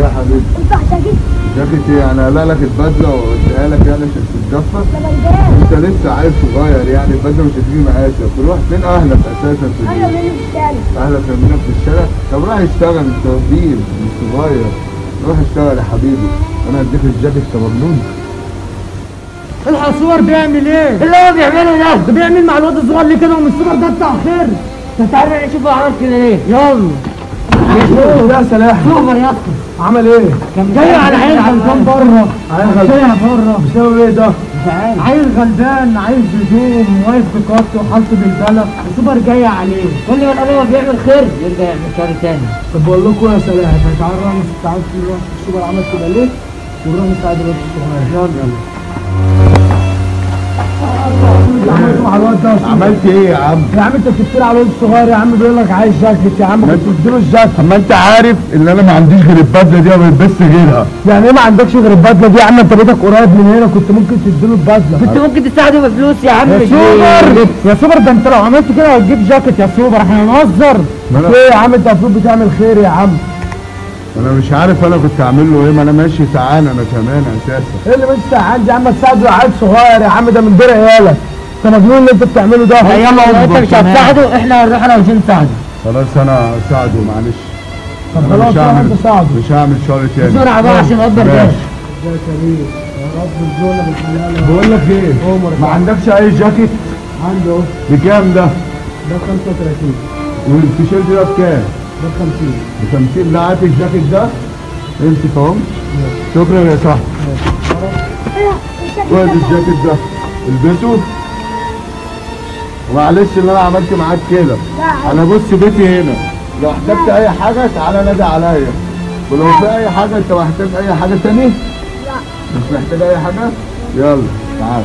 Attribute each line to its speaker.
Speaker 1: يا حبيبي.
Speaker 2: انت جاكيت
Speaker 1: جاكيت إيه يعني قلع لك البدلة واديها لك يعني عشان تتدفى انت لسه عيل صغير يعني البدلة مش هتيجي مقاسك تروح فين أهلك أساسا في
Speaker 2: مني في الشارع.
Speaker 1: أهلك رمينك في الشارع؟ طب روح اشتغل انت كبير مش صغير. روح اشتغل يا حبيبي. أنا هديك الجاكيت انت مجنون
Speaker 3: الحق الصور بيعمل إيه؟
Speaker 4: اللي هو بيعمله ده.
Speaker 3: ده بيعمل مع الواد الصغير ليه كده ومش الصور ده بتاع خير.
Speaker 4: انت تعالى نشوف هو عمل كده ليه.
Speaker 3: يلا.
Speaker 1: يا سلاح.
Speaker 4: سوبر يا اسطى
Speaker 1: عمل إيه؟
Speaker 3: جاي على عيل غلبان. بره.
Speaker 1: عيل غلبان.
Speaker 3: بره.
Speaker 1: بسبب إيه ده؟
Speaker 3: عيل غلبان عايز هدوم واقف بكارته وحالته بالبلد وسوبر جاي عليه.
Speaker 4: كل ما هو بيعمل خير يرجع يعمل شر تاني.
Speaker 3: طب بقول لكم يا سلاح إحنا نستعد في الوقت السوبر عمل كده ليه؟ ونروح نساعد الواد الصغير يلا يلا
Speaker 1: عملت إيه يا عم؟
Speaker 3: يا عم أنت بتفتري على الواد الصغير يا عم بيقول لك عايز جاكيت يا عم كنت تديله الجاكيت.
Speaker 1: اما أنت عارف إن أنا ما عنديش غير البدلة دي وما بلبسش غيرها.
Speaker 3: يعني إيه ما عندكش غير البدلة دي يا عم؟ أنت بيتك قريب من هنا كنت ممكن تديله البدلة.
Speaker 4: كنت ممكن تساعده بفلوس يا عم.
Speaker 3: يا سوبر! يا سوبر ده أنت لو عملت كده هتجيب جاكيت يا سوبر. إحنا هنهزر. إيه يا عم أنت المفروض بتعمل خير يا عم.
Speaker 1: أنا مش عارف أنا كنت أعمل له إيه ما أنا ماشي سعان أنا كمان أساسا.
Speaker 3: إيه اللي مش عندي يا عم؟ تساعده عيل صغير يا عم ده من دور عيالك. انت مجنون اللي انت بتعمله ده.
Speaker 4: يلا انت مش هتساعده إحنا هنروح أنا وجين نساعده
Speaker 1: خلاص أنا اساعده معلش.
Speaker 3: طب خلاص
Speaker 1: مش هعمل مش هعمل شغل تاني.
Speaker 4: بسرعة بقى عشان
Speaker 1: ماشي.
Speaker 4: جاش
Speaker 3: يا كريم يا رب بالحلال.
Speaker 1: بقول لك
Speaker 3: إيه؟
Speaker 1: ما عندكش أي جاكيت؟
Speaker 3: عنده أهو.
Speaker 1: بكام ده؟
Speaker 3: ده 35
Speaker 1: والتيشيرت ده بكام؟
Speaker 3: ده 50
Speaker 1: ب 50 ده هات الجاكيت ده. امسك اهو شكرا يا صاحبي
Speaker 2: إيه
Speaker 1: خد
Speaker 2: ده
Speaker 1: الجاكيت ده. البسه ومعلش اللي أنا عملت معاك كده. أنا بص بيتي هنا. لو احتجت اي حاجة تعالى نادي عليا. ولو في اي حاجة انت محتاج اي حاجة تاني؟
Speaker 2: لا.
Speaker 1: مش محتاج اي حاجة؟ يلا تعال.